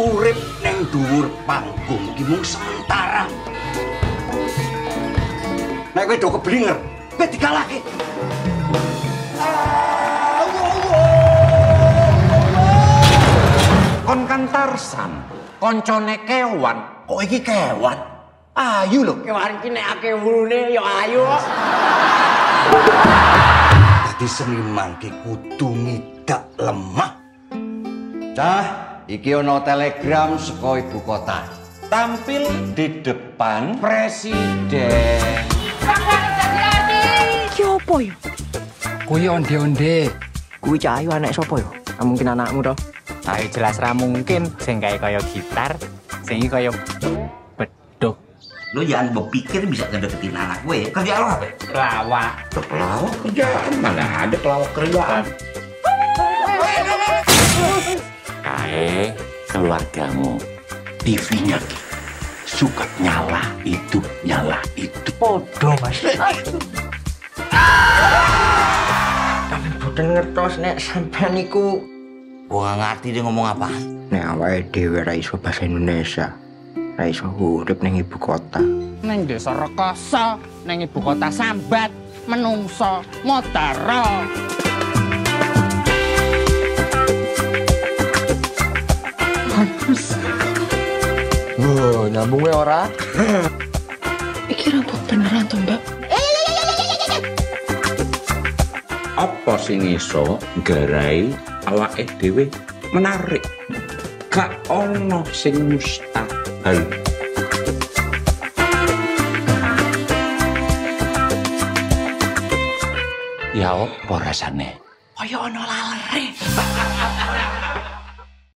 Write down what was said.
urip neng dhuwur panggung ki mung sementara. Nek kowe do keblinger, kowe dikalahke. Kon kan Tarsan, koncone kewan. Kok iki kewan? Ayu lho. Kewan iki nek akeh wulune ya ayu kok. Dadi seniman ki kudu ngidak lemah. Cah, iki ono telegram saka ibu kota. Tampil di depan presiden. Iki opo ya? Kuwi onde-onde. Kuwi cah ayu anak sapa ya? Ah, mungkin anakmu toh. Ayo jelas ra mungkin sing gawe kaya gitar, sing iki kaya beduk. Lu jangan berpikir bisa ngedeketin anak gue. Kerja lo apa? Lawak. Pelawak kerjaan. Mana ada pelawak kerjaan. Kae keluargamu TV-nya suka nyala itu nyala itu. Podo, Mas. Tapi boten ngertos nek sampean iku Gue gak ngerti dia ngomong apa. nek awake dhewe ra iso bahasa Indonesia. Ra iso urip ning ibu kota. Neng desa rekoso, neng ibu kota sambat, menungso, motaro. Wah, nyambungnya ora. Iki rambut beneran tuh, Mbak. Apa sing iso garai awake dhewe menarik? Gak ono sing mustahil. Ya apa rasane? Kaya ono lalere.